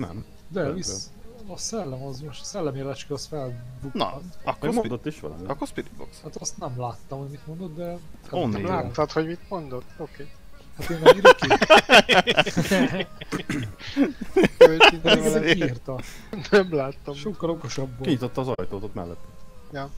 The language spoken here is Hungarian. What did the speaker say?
Nem. De Nem, visz, a szellem az most, a szellemjelecske az felbukkant. Na, akkor, spi- mondott is valami. akkor Spirit Box. Hát azt nem láttam, hogy mit mondott, de... Onnét. Hát, hát Láttad, hogy mit mondott? Oké. hát én nem írok ki. Okay. Írta. Nem láttam. Sokkal okosabb volt. Kinyitotta az ajtót ott mellett. Ja.